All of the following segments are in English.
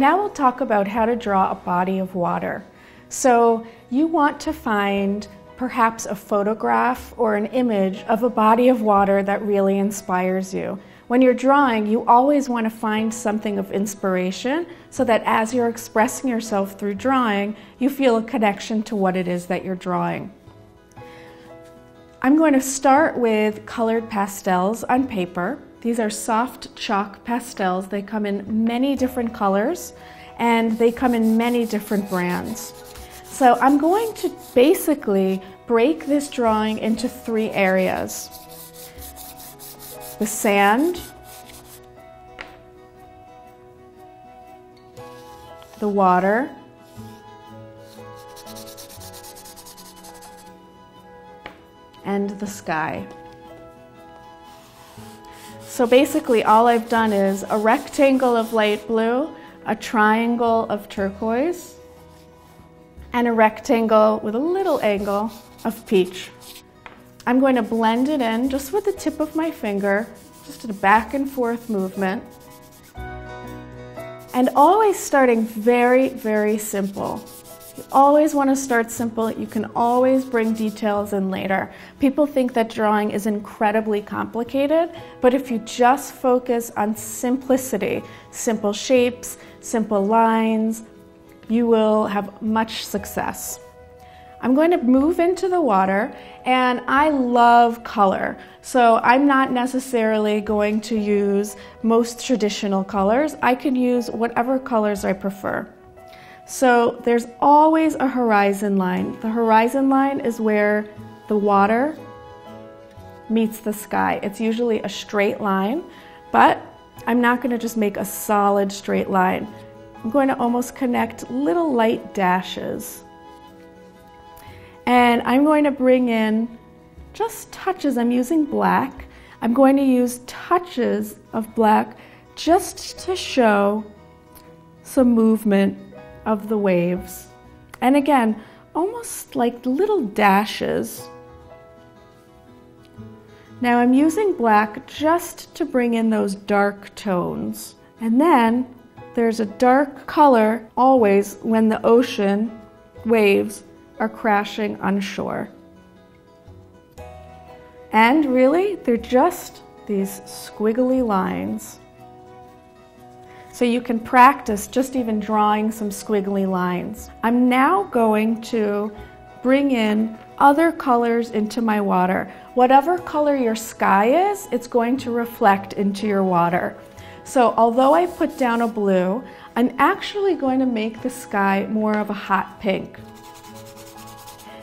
Now we'll talk about how to draw a body of water. So you want to find perhaps a photograph or an image of a body of water that really inspires you. When you're drawing, you always want to find something of inspiration so that as you're expressing yourself through drawing, you feel a connection to what it is that you're drawing. I'm going to start with colored pastels on paper. These are soft chalk pastels. They come in many different colors and they come in many different brands. So I'm going to basically break this drawing into three areas. The sand, the water, and the sky. So basically all I've done is a rectangle of light blue, a triangle of turquoise, and a rectangle with a little angle of peach. I'm going to blend it in just with the tip of my finger, just a back and forth movement. And always starting very, very simple. You always want to start simple. You can always bring details in later. People think that drawing is incredibly complicated, but if you just focus on simplicity, simple shapes, simple lines, you will have much success. I'm going to move into the water and I love color. So I'm not necessarily going to use most traditional colors. I can use whatever colors I prefer. So there's always a horizon line. The horizon line is where the water meets the sky. It's usually a straight line, but I'm not going to just make a solid straight line. I'm going to almost connect little light dashes. And I'm going to bring in just touches. I'm using black. I'm going to use touches of black just to show some movement of the waves. And again, almost like little dashes. Now I'm using black just to bring in those dark tones. And then there's a dark color always when the ocean waves are crashing on shore. And really, they're just these squiggly lines. So you can practice just even drawing some squiggly lines. I'm now going to bring in other colors into my water. Whatever color your sky is, it's going to reflect into your water. So although I put down a blue, I'm actually going to make the sky more of a hot pink.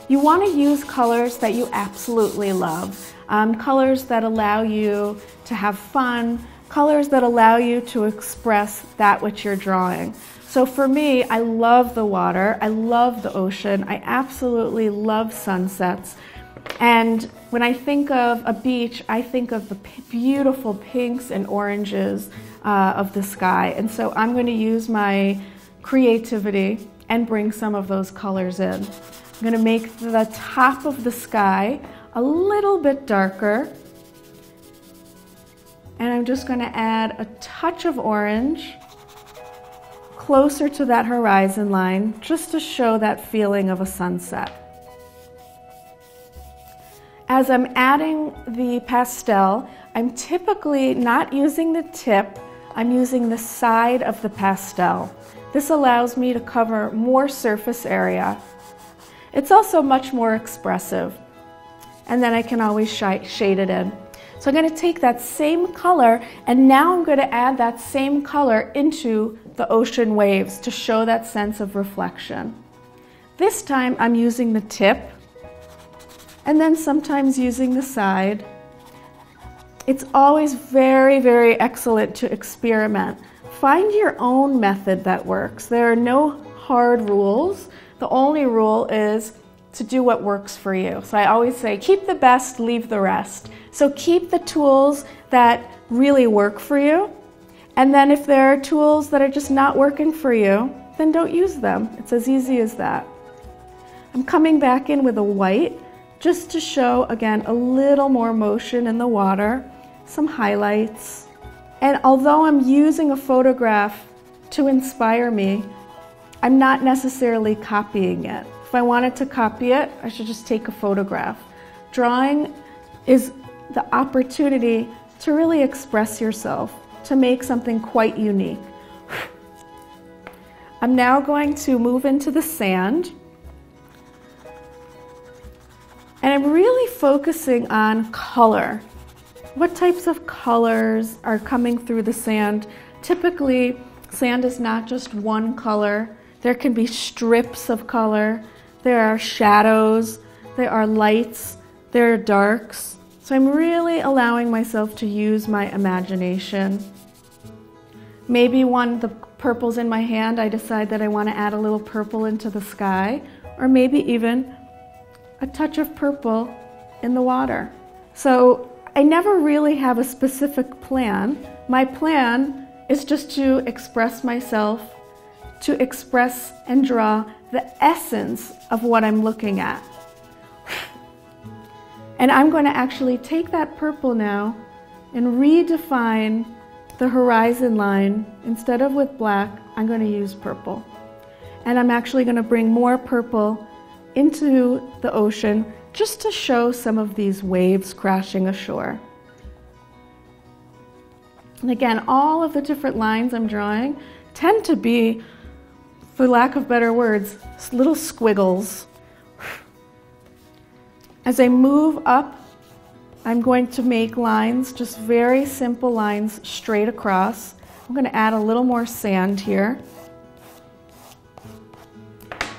You want to use colors that you absolutely love, um, colors that allow you to have fun, colors that allow you to express that which you're drawing. So for me, I love the water, I love the ocean, I absolutely love sunsets. And when I think of a beach, I think of the beautiful pinks and oranges uh, of the sky. And so I'm going to use my creativity and bring some of those colors in. I'm going to make the top of the sky a little bit darker and I'm just going to add a touch of orange closer to that horizon line just to show that feeling of a sunset. As I'm adding the pastel, I'm typically not using the tip, I'm using the side of the pastel. This allows me to cover more surface area. It's also much more expressive. And then I can always shade it in. So I'm going to take that same color and now I'm going to add that same color into the ocean waves to show that sense of reflection. This time I'm using the tip and then sometimes using the side. It's always very, very excellent to experiment. Find your own method that works. There are no hard rules. The only rule is to do what works for you. So I always say, keep the best, leave the rest. So keep the tools that really work for you. And then if there are tools that are just not working for you, then don't use them. It's as easy as that. I'm coming back in with a white just to show, again, a little more motion in the water. some highlights. And although I'm using a photograph to inspire me, I'm not necessarily copying it. If I wanted to copy it, I should just take a photograph. Drawing is the opportunity to really express yourself, to make something quite unique. I'm now going to move into the sand. And I'm really focusing on color. What types of colors are coming through the sand? Typically, sand is not just one color. There can be strips of color. There are shadows. There are lights. There are darks. So I'm really allowing myself to use my imagination. Maybe one of the purples in my hand, I decide that I want to add a little purple into the sky, or maybe even a touch of purple in the water. So I never really have a specific plan. My plan is just to express myself, to express and draw the essence of what I'm looking at. And I'm going to actually take that purple now and redefine the horizon line. Instead of with black, I'm going to use purple. And I'm actually going to bring more purple into the ocean just to show some of these waves crashing ashore. And again, all of the different lines I'm drawing tend to be, for lack of better words, little squiggles as I move up, I'm going to make lines, just very simple lines straight across. I'm going to add a little more sand here.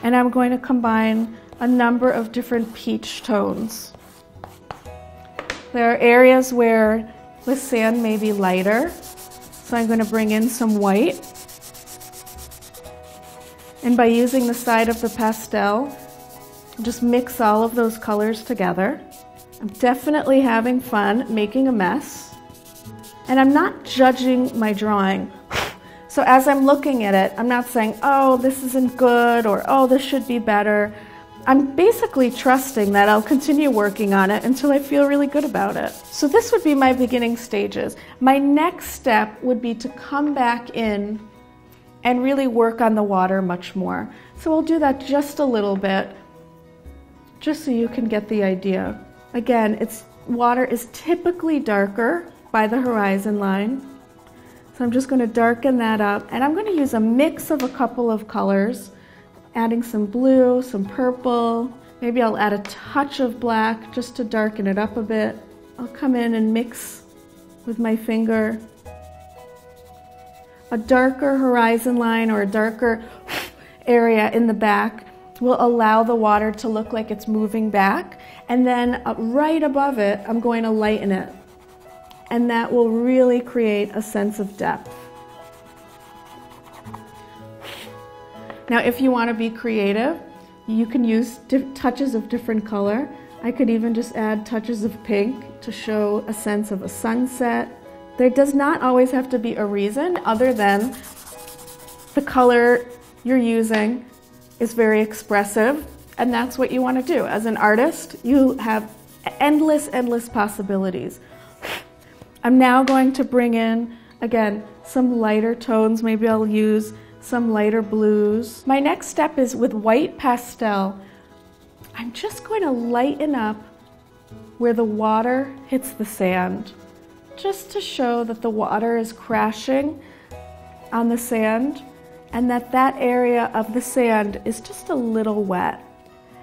And I'm going to combine a number of different peach tones. There are areas where the sand may be lighter, so I'm going to bring in some white. And by using the side of the pastel, just mix all of those colors together. I'm definitely having fun making a mess. And I'm not judging my drawing. So as I'm looking at it, I'm not saying, oh, this isn't good or oh, this should be better. I'm basically trusting that I'll continue working on it until I feel really good about it. So this would be my beginning stages. My next step would be to come back in and really work on the water much more. So we'll do that just a little bit just so you can get the idea. Again, its water is typically darker by the horizon line. So I'm just going to darken that up and I'm going to use a mix of a couple of colors, adding some blue, some purple, maybe I'll add a touch of black just to darken it up a bit. I'll come in and mix with my finger a darker horizon line or a darker area in the back will allow the water to look like it's moving back. And then uh, right above it, I'm going to lighten it. And that will really create a sense of depth. Now, if you want to be creative, you can use touches of different color. I could even just add touches of pink to show a sense of a sunset. There does not always have to be a reason other than the color you're using is very expressive, and that's what you want to do. As an artist, you have endless, endless possibilities. I'm now going to bring in, again, some lighter tones. Maybe I'll use some lighter blues. My next step is with white pastel. I'm just going to lighten up where the water hits the sand, just to show that the water is crashing on the sand and that that area of the sand is just a little wet.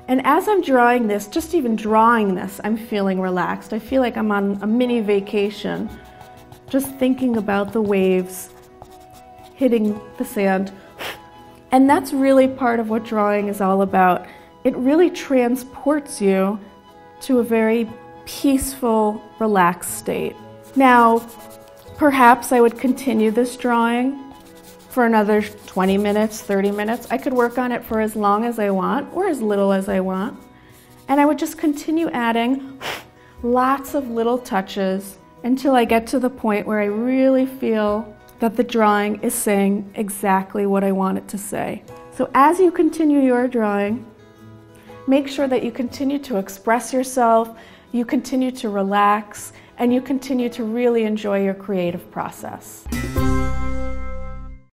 And as I'm drawing this, just even drawing this, I'm feeling relaxed. I feel like I'm on a mini vacation, just thinking about the waves hitting the sand. And that's really part of what drawing is all about. It really transports you to a very peaceful, relaxed state. Now, perhaps I would continue this drawing for another 20 minutes, 30 minutes. I could work on it for as long as I want or as little as I want. And I would just continue adding lots of little touches until I get to the point where I really feel that the drawing is saying exactly what I want it to say. So as you continue your drawing, make sure that you continue to express yourself, you continue to relax, and you continue to really enjoy your creative process.